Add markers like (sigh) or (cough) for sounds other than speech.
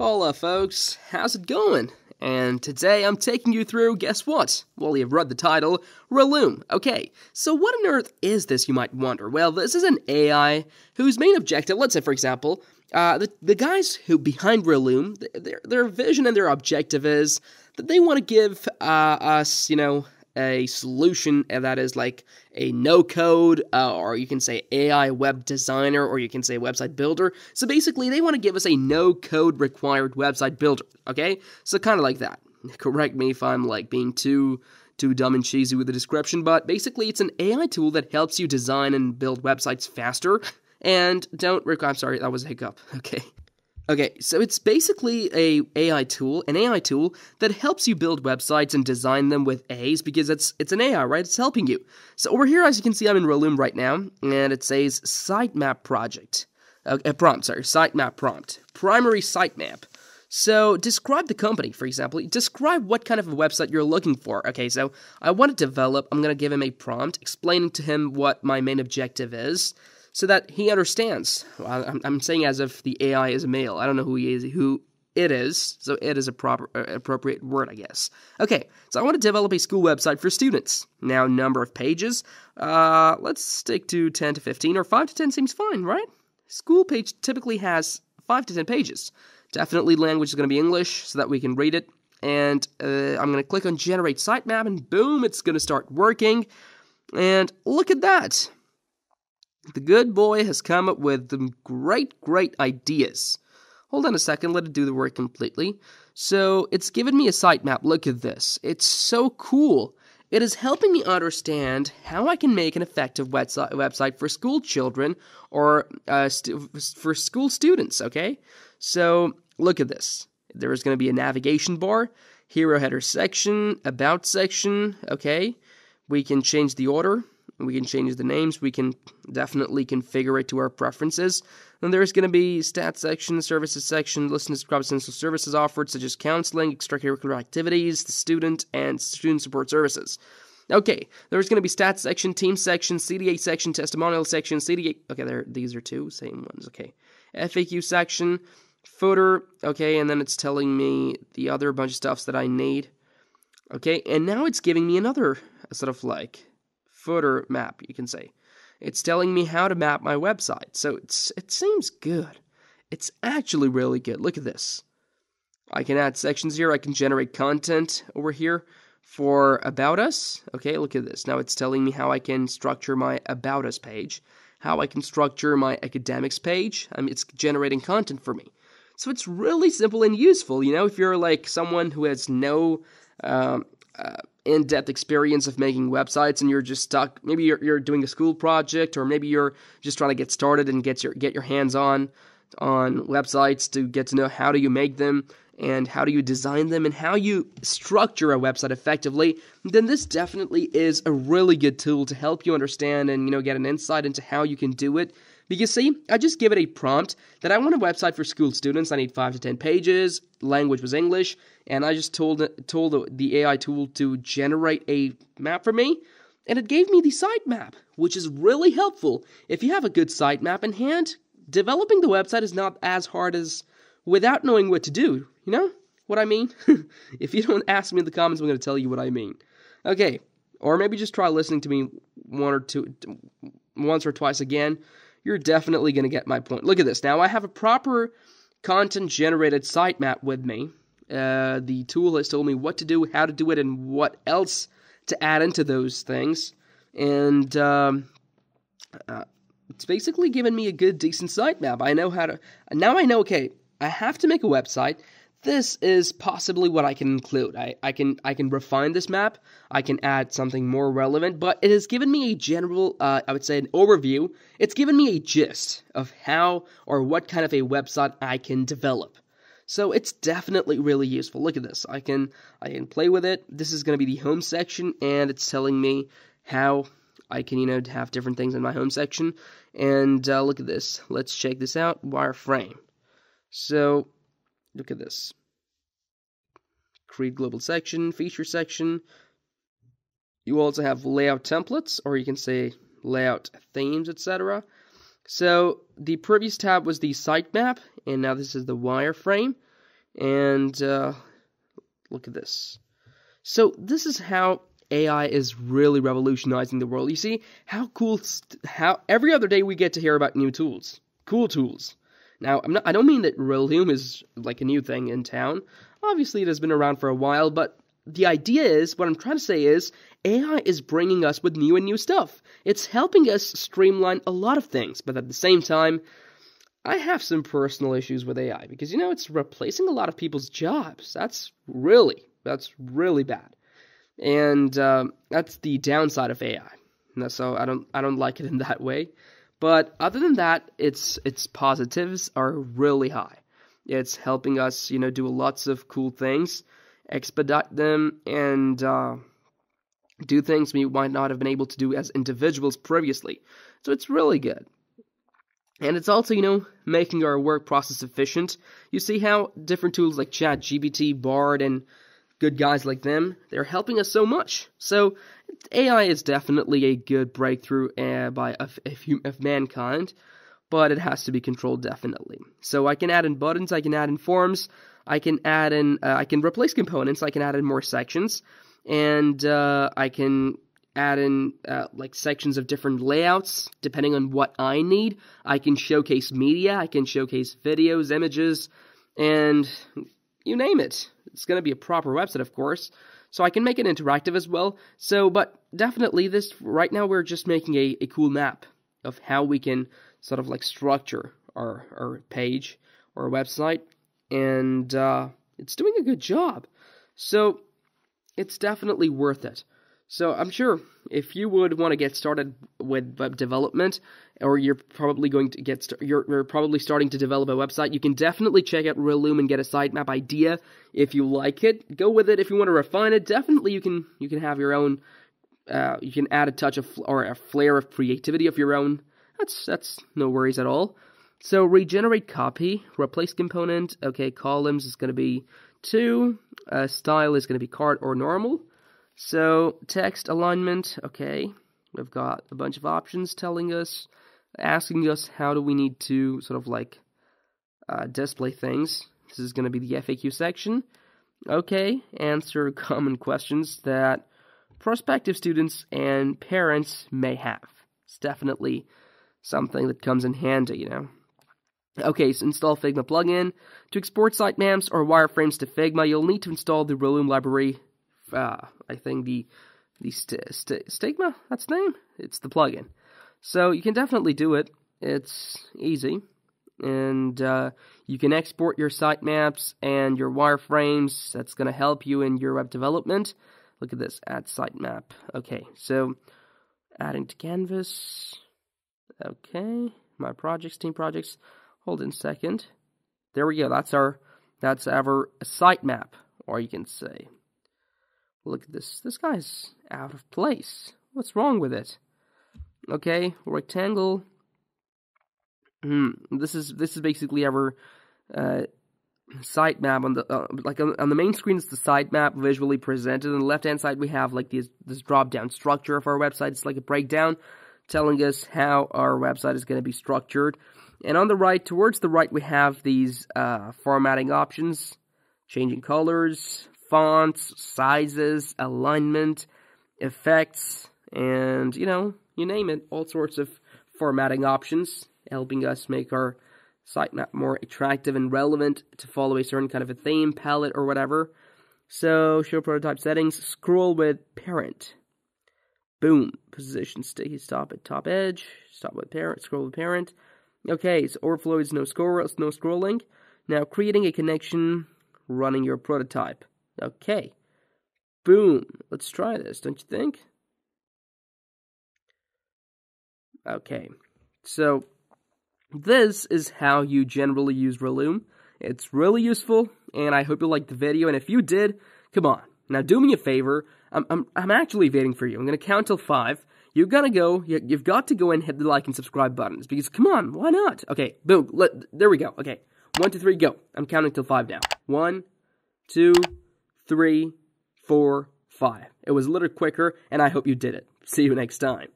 Hola, folks. How's it going? And today I'm taking you through, guess what? Well, you've read the title, Relume. Okay, so what on earth is this, you might wonder? Well, this is an AI whose main objective, let's say, for example, uh, the, the guys who behind Relume, their, their vision and their objective is that they want to give uh, us, you know, a solution that is like a no code, uh, or you can say AI web designer, or you can say website builder. So basically, they want to give us a no code required website builder. Okay, so kind of like that. (laughs) Correct me if I'm like being too too dumb and cheesy with the description, but basically, it's an AI tool that helps you design and build websites faster. And don't, I'm sorry, that was a hiccup. (laughs) Okay. Okay, so it's basically a AI tool, an AI tool that helps you build websites and design them with A's because it's it's an AI, right? It's helping you. So over here, as you can see, I'm in Relume right now, and it says sitemap project, uh, a prompt, sorry, sitemap prompt, primary sitemap. So describe the company, for example. Describe what kind of a website you're looking for. Okay, so I want to develop. I'm gonna give him a prompt explaining to him what my main objective is so that he understands. I'm, I'm saying as if the AI is a male. I don't know who he is, who it is, so it is a proper uh, appropriate word, I guess. Okay, so I want to develop a school website for students. Now, number of pages, uh, let's stick to 10 to 15, or 5 to 10 seems fine, right? School page typically has 5 to 10 pages. Definitely language is going to be English so that we can read it. And uh, I'm going to click on generate sitemap, and boom, it's going to start working. And look at that. The good boy has come up with some great, great ideas. Hold on a second, let it do the work completely. So it's given me a sitemap. Look at this. It's so cool. It is helping me understand how I can make an effective website for school children or uh, for school students, okay? So look at this. There is going to be a navigation bar, hero header section, about section, okay? We can change the order we can change the names. We can definitely configure it to our preferences. Then there's going to be stats section, services section, listen to subscribe essential services offered, such as counseling, extracurricular activities, the student, and student support services. Okay, there's going to be stats section, team section, CTA section, testimonial section, CTA. Okay, there, these are two same ones. Okay, FAQ section, footer. Okay, and then it's telling me the other bunch of stuffs that I need. Okay, and now it's giving me another sort of like footer map, you can say. It's telling me how to map my website. So it's it seems good. It's actually really good. Look at this. I can add sections here. I can generate content over here for About Us. Okay, look at this. Now it's telling me how I can structure my About Us page, how I can structure my academics page. I mean, it's generating content for me. So it's really simple and useful. You know, if you're like someone who has no um, uh, in-depth experience of making websites and you're just stuck maybe you're, you're doing a school project or maybe you're just trying to get started and get your get your hands on on websites to get to know how do you make them and how do you design them and how you structure a website effectively then this definitely is a really good tool to help you understand and you know get an insight into how you can do it because see, I just give it a prompt that I want a website for school students. I need five to ten pages. Language was English, and I just told told the AI tool to generate a map for me, and it gave me the sitemap, which is really helpful. If you have a good sitemap in hand, developing the website is not as hard as without knowing what to do. You know what I mean? (laughs) if you don't ask me in the comments, I'm going to tell you what I mean. Okay, or maybe just try listening to me one or two, once or twice again you're definitely going to get my point. Look at this. Now I have a proper content generated sitemap with me. Uh, the tool has told me what to do, how to do it, and what else to add into those things. And um, uh, it's basically given me a good, decent sitemap. I know how to. Now I know, okay, I have to make a website this is possibly what I can include. I, I can I can refine this map. I can add something more relevant, but it has given me a general, uh, I would say, an overview. It's given me a gist of how or what kind of a website I can develop. So it's definitely really useful. Look at this. I can I can play with it. This is going to be the home section, and it's telling me how I can you know have different things in my home section. And uh, look at this. Let's check this out. Wireframe. So Look at this. Create global section, feature section. You also have layout templates, or you can say layout themes, etc. So the previous tab was the sitemap, and now this is the wireframe. And uh, look at this. So this is how AI is really revolutionizing the world. You see how cool how every other day we get to hear about new tools, cool tools. Now, I'm not I don't mean that Relume is like a new thing in town. Obviously, it has been around for a while, but the idea is what I'm trying to say is AI is bringing us with new and new stuff. It's helping us streamline a lot of things, but at the same time, I have some personal issues with AI because you know it's replacing a lot of people's jobs. That's really that's really bad, and um, that's the downside of AI. So I don't I don't like it in that way. But other than that, its its positives are really high. It's helping us, you know, do lots of cool things, expedite them, and uh, do things we might not have been able to do as individuals previously. So it's really good. And it's also, you know, making our work process efficient. You see how different tools like ChatGPT, Bard, and good guys like them, they're helping us so much. So AI is definitely a good breakthrough uh, by of, of mankind, but it has to be controlled definitely. So I can add in buttons, I can add in forms, I can add in, uh, I can replace components, I can add in more sections, and uh, I can add in uh, like sections of different layouts depending on what I need. I can showcase media, I can showcase videos, images, and you name it. It's going to be a proper website, of course. So I can make it interactive as well. So, but definitely this, right now we're just making a, a cool map of how we can sort of like structure our, our page or website. And uh, it's doing a good job. So it's definitely worth it. So I'm sure if you would want to get started with web development, or you're probably going to get st- you're, you're, probably starting to develop a website, you can definitely check out Relume and get a sitemap idea if you like it. Go with it if you want to refine it. Definitely, you can you can have your own. Uh, you can add a touch of or a flair of creativity of your own. That's that's no worries at all. So regenerate copy, replace component. Okay, columns is going to be two. Uh, style is going to be card or normal. So text alignment, okay, we've got a bunch of options telling us, asking us how do we need to sort of like uh, display things. This is going to be the FAQ section. Okay, answer (laughs) common questions that prospective students and parents may have. It's definitely something that comes in handy, you know. Okay, so install Figma plugin. To export sitemaps or wireframes to Figma, you'll need to install the Relume library uh, I think the the st- st- stigma that's the name. It's the plugin, so you can definitely do it. It's easy, and uh, you can export your sitemaps and your wireframes. That's going to help you in your web development. Look at this, add sitemap. Okay, so adding to Canvas. Okay, my projects, team projects. Hold in second. There we go. That's our that's our sitemap, or you can say Look at this. This guy's out of place. What's wrong with it? Okay, rectangle. Hmm. This is this is basically our uh, sitemap on the uh, like on, on, the main screen. It's the sitemap visually presented. On the left hand side, we have like this this drop down structure of our website. It's like a breakdown telling us how our website is going to be structured. And on the right, towards the right, we have these uh, formatting options, changing colors, fonts, sizes, alignment, effects, and, you know, you name it, all sorts of formatting options, helping us make our sitemap more attractive and relevant to follow a certain kind of a theme, palette, or whatever. So, show prototype settings, scroll with parent. Boom. Position stay stop at top edge, stop with parent, scroll with parent. Okay, so overflow is no scroll, no scrolling. Now, creating a connection, running your prototype. Okay. Boom. Let's try this, don't you think? Okay. So, this is how you generally use Relume. It's really useful, and I hope you liked the video, and if you did, come on. Now do me a favor. I'm, I'm, I'm actually waiting for you. I'm going to count till five. You've got to go. You, have got to go and hit the like and subscribe buttons because come on, why not? Okay, boom. Let, there we go. Okay, one, two, three, go. I'm counting till five now. One, two, three, four, five. It was a little quicker, and I hope you did it. See you next time.